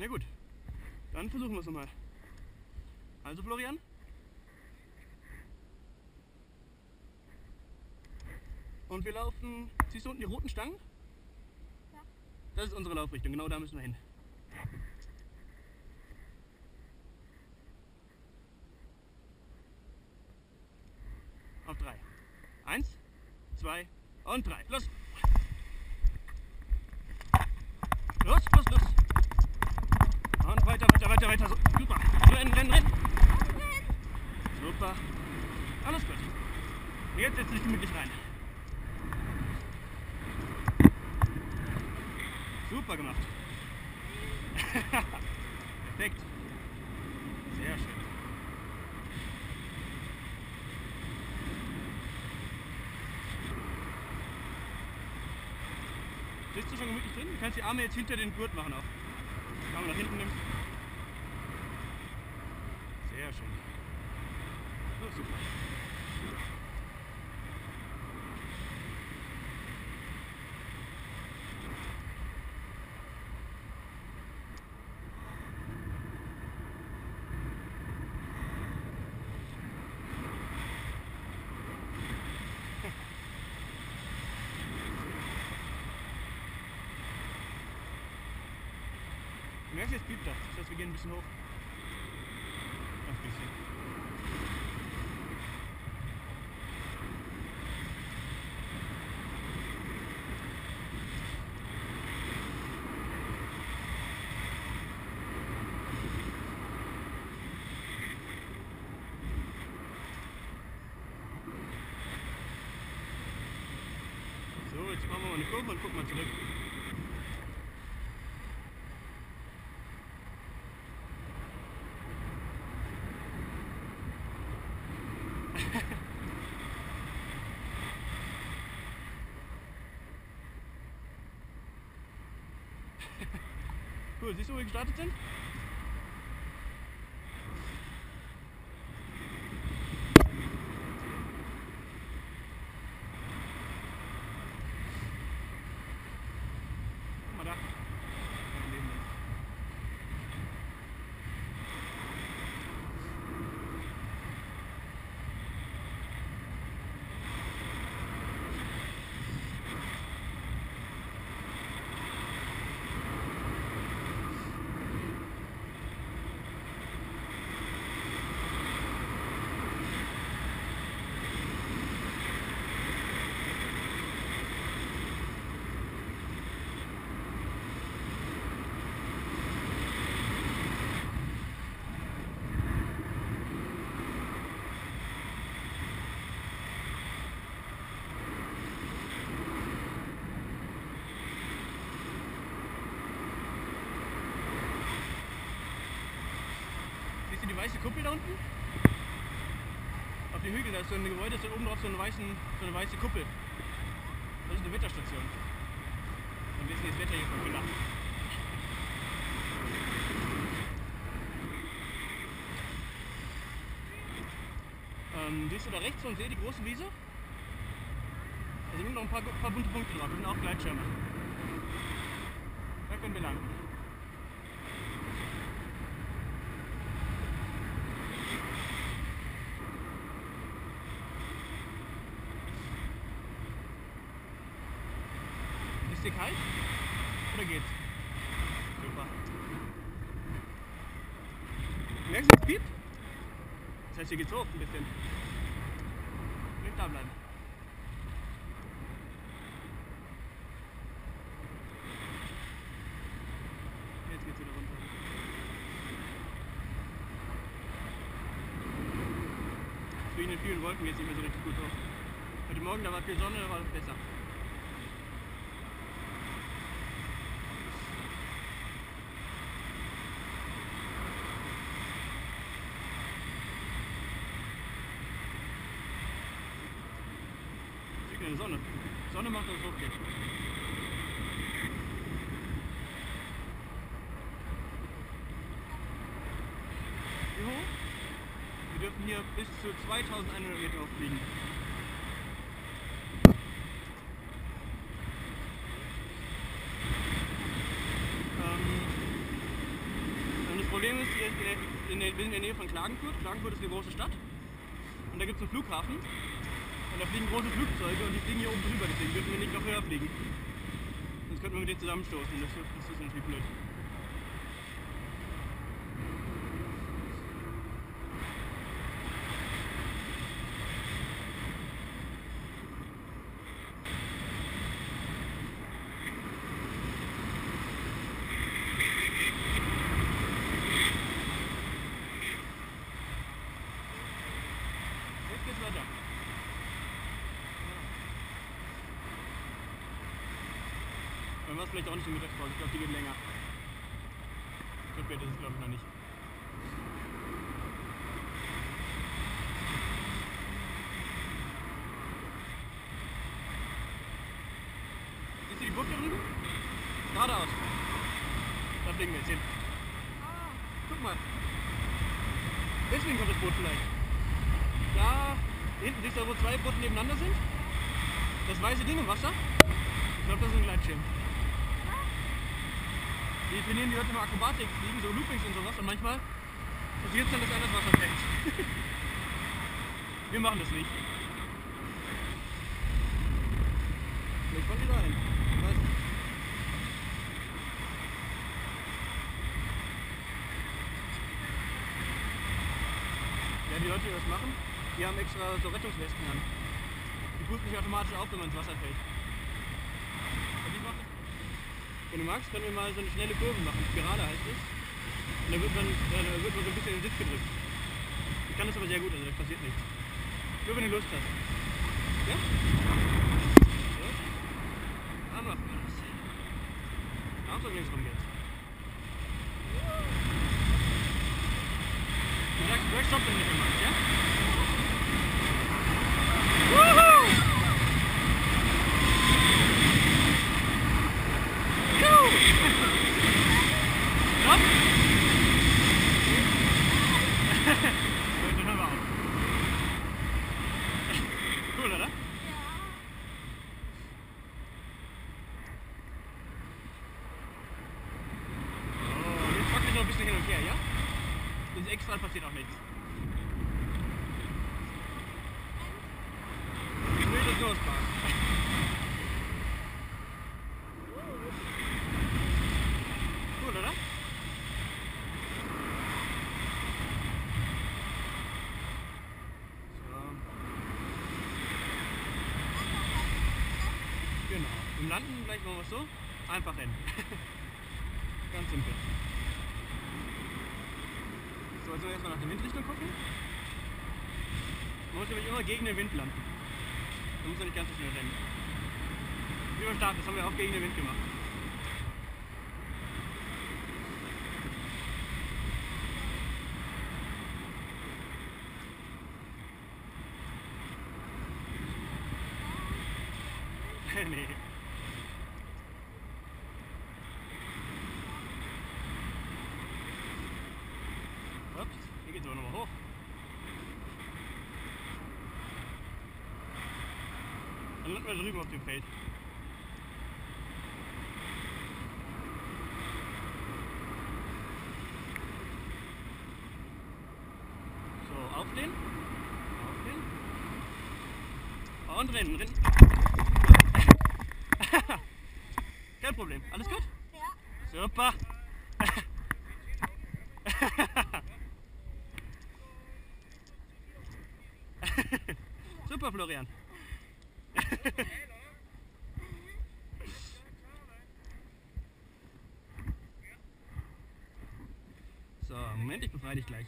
Na gut, dann versuchen wir es nochmal. Also Florian? Und wir laufen, siehst du unten die roten Stangen? Ja. Das ist unsere Laufrichtung, genau da müssen wir hin. Auf drei. Eins, zwei und drei. Los! Los, los, los! Und weiter. So, super. Rennen, rennen, rennen. Super. Alles gut. Jetzt setz dich gemütlich rein. Super gemacht. Perfekt. Sehr schön. Sitzt du schon gemütlich drin? Du kannst die Arme jetzt hinter den Gurt machen auch. Die Arme nach hinten nimmst. Sehr schön. Jetzt piept das. Das heißt, wir gehen ein bisschen hoch. Ein bisschen. Jetzt machen wir mal eine Kurve und gucken mal zurück. Cool, siehst du, wo wir gestartet sind? Guck mal da. Da neben uns. Siehst du die weiße Kuppel da unten? Auf dem Hügel, da ist so ein Gebäude, ist da oben drauf so eine, weißen, so eine weiße Kuppel. Das ist eine Wetterstation. Und wir sind jetzt Wetter hier von Müller. Ähm, siehst du da rechts von See die große Wiese? Da sind noch ein paar, paar bunte Punkte drauf, das sind auch Gleitschirme. Da können wir lang. Ist dir kalt? Oder geht's? Super. Merkst du, es piept? Das heißt, hier geht's hoch ein bisschen. Nicht da bleiben. Jetzt geht's wieder runter. Wegen den vielen Wolken geht's nicht mehr so richtig gut hoch. Heute Morgen, da war viel Sonne, da war es besser. Eine Sonne. Sonne macht das okay. Wir dürfen hier bis zu 2100 Meter hochfliegen. Ähm, Problem ist, wir sind in der Nähe von Klagenfurt. Klagenfurt ist eine große Stadt. Und da gibt es einen Flughafen. Da fliegen große Flugzeuge und die fliegen hier oben drüber, deswegen dürfen wir nicht noch höher fliegen. Sonst könnten wir mit denen zusammenstoßen. Das, das ist natürlich blöd. Jetzt geht's weiter. Es vielleicht auch nicht die Mittagspause. Ich glaube, die geht länger. So spät ist es, glaube ich, noch nicht. Siehst du die Burg da drüben? Geradeaus. Da fliegen wir jetzt hin. Guck mal. Deswegen kommt das Boot vielleicht. Da hinten siehst du, wo zwei Boote nebeneinander sind? Das weiße Ding im Wasser? Ich glaube, das ist ein Gleitschirm. Die trainieren die Leute immer Akrobatik fliegen, so Loopings und sowas und manchmal passiert es dann, dass einer ins Wasser fällt. Wir machen das nicht. Vielleicht kommen die da hin. Ich weiß nicht. Ja, die Leute, die das machen, die haben extra so Rettungswesten an. Die pusten sich automatisch auf, wenn man ins Wasser fällt. Wenn du magst, können wir mal so eine schnelle Kurve machen. Spirale heißt es. Und da wird man, äh, wird man so ein bisschen in den Sitz gedrückt. Ich kann das aber sehr gut, also da passiert nichts. Nur wenn du Lust hast. Ja? So. Machen wir das. Arms und links rum geht's. Du sagst, Stopp, wenn nicht mehr Cool, oder? Oh, jetzt pack mich noch ein bisschen hin und ja? Das extra passiert auch nichts. Landen gleich machen wir es so. Einfach rennen. Ganz simpel. So, jetzt erstmal nach der Windrichtung gucken. Man muss nämlich immer gegen den Wind landen. Man muss ja nicht ganz so schnell rennen. Wie beim Start, das haben wir auch gegen den Wind gemacht. nee. Ups, hier geht's aber nochmal hoch. Dann landen wir drüben auf dem Feld. So, aufstehen. Aufstehen. Und rennen, rennen. Kein Problem. Alles gut? Ja. Super. Super, Florian. So, Moment, ich befreie dich gleich.